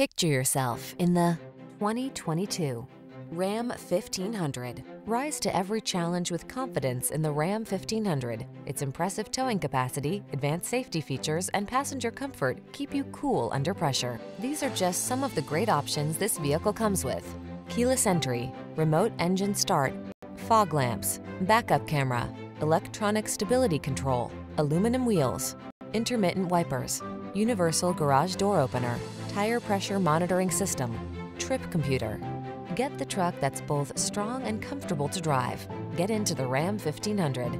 Picture yourself in the 2022 Ram 1500. Rise to every challenge with confidence in the Ram 1500. Its impressive towing capacity, advanced safety features, and passenger comfort keep you cool under pressure. These are just some of the great options this vehicle comes with. Keyless entry, remote engine start, fog lamps, backup camera, electronic stability control, aluminum wheels, intermittent wipers, universal garage door opener, tire pressure monitoring system, trip computer. Get the truck that's both strong and comfortable to drive. Get into the Ram 1500.